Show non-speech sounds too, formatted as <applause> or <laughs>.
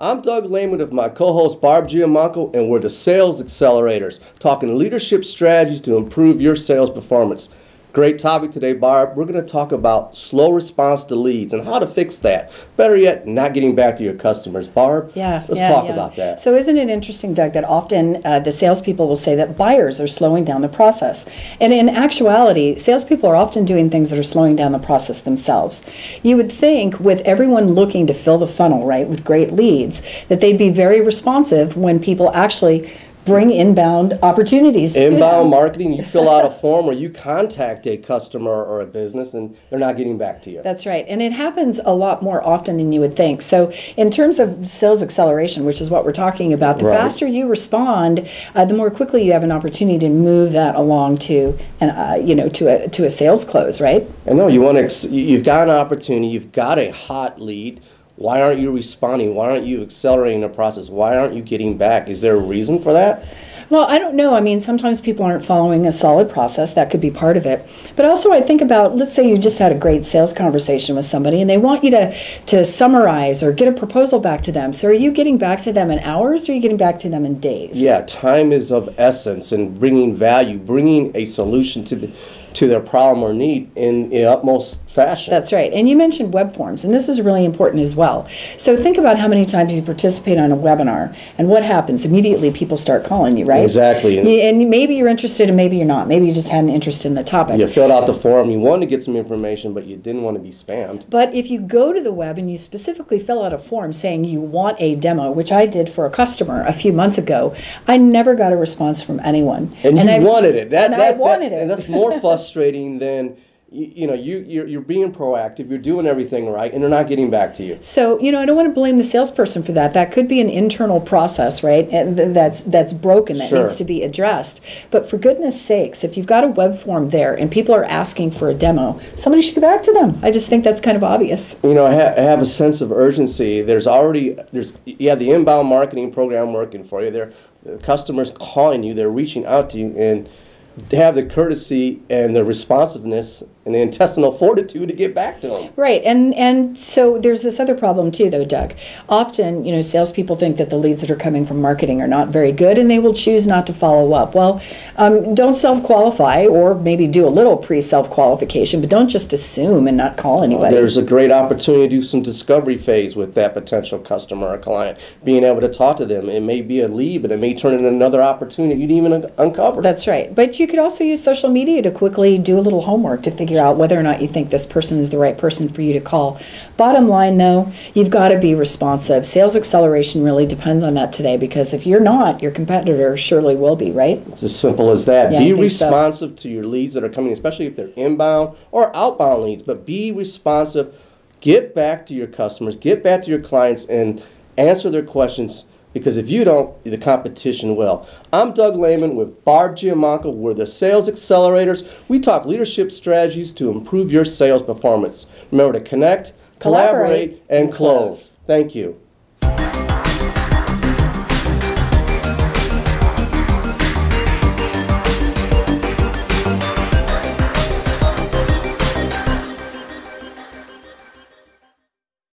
I'm Doug Lehman with my co-host Barb Giamanco, and we're the Sales Accelerators, talking leadership strategies to improve your sales performance. Great topic today, Barb. We're going to talk about slow response to leads and how to fix that. Better yet, not getting back to your customers. Barb, Yeah, let's yeah, talk yeah. about that. So, isn't it interesting, Doug, that often uh, the salespeople will say that buyers are slowing down the process, and in actuality, salespeople are often doing things that are slowing down the process themselves. You would think, with everyone looking to fill the funnel, right, with great leads, that they'd be very responsive when people actually bring inbound opportunities to Inbound marketing, you fill out a <laughs> form or you contact a customer or a business and they're not getting back to you. That's right. And it happens a lot more often than you would think. So, in terms of sales acceleration, which is what we're talking about, the Right. faster you respond, uh, the more quickly you have an opportunity to move that along to an uh, you know to a to a sales close, right? I know you want to ex- you've got an opportunity. You've got a hot lead. Why aren't you responding? Why aren't you accelerating the process? Why aren't you getting back? Is there a reason for that? Well, I don't know. I mean, sometimes people aren't following a solid process. That could be part of it. But also, I think about let's say you just had a great sales conversation with somebody and they want you to, to summarize or get a proposal back to them. So, are you getting back to them in hours or are you getting back to them in days? Yeah, time is of essence, and bringing value, bringing a solution to the to their problem or need in, in utmost fashion. That's right. And you mentioned web forms, and this is really important as well. So think about how many times you participate on a webinar, and what happens? Immediately, people start calling you, right? Exactly. And maybe you're interested, and maybe you're not. Maybe you just had an interest in the topic. you filled out the form. You wanted to get some information, but you didn't want to be spammed. But if you go to the web and you specifically fill out a form saying you want a demo, which I did for a customer a few months ago, I never got a response from anyone. and, you I- wanted it. That, and I that's, that- wanted it. And that's more frustrating <laughs> than you, you know you you're, you're being proactive. You're doing everything right, and they're not getting back to you. So you know, I don't want to blame the salesperson for that. That could be an internal process, right? Eh, and that's that's broken. That Sure. needs to be addressed. But for goodness sakes, if you've got a web form there and people are asking for a demo, somebody should get back to them. I just think that's kind of obvious. you know, ha- have a sense of urgency. There's already there's you have the inbound marketing program working for you. There, the customers calling you. They're reaching out to you, and have the courtesy and the responsiveness and the intestinal fortitude to get back to them. Right, and and so there's this other problem too, though, Doug. Often, you know, salespeople think that the leads that are coming from marketing are not very good, and they will choose not to follow up. Well, um, don't self-qualify, or maybe do a little pre-self-qualification, but don't just assume and not call anybody. There's a great opportunity to do some discovery phase with that potential customer or client, being able to talk to them. It may be a lead, but it may turn into another opportunity you didn't even un- uncover. That's right. But you could also use social media to quickly do a little homework to figure out whether or not you think this person is the right person for you to call. Bottom line, though, you've got to be responsive. Sales acceleration really depends on that today because if you're not, your competitor surely will be, right? It's as simple as that. Yeah, be think so. responsive to your leads that are coming, especially if they're inbound or outbound leads, but be responsive. Get back to your customers, get back to your clients, and answer their questions because if you don't, the competition will. I'm Doug Lehman with Barb Giamanco. We're the Sales Accelerators. We talk leadership strategies to improve your sales performance. Remember to connect, collaborate, Collaborate, and and close. close. Thank you.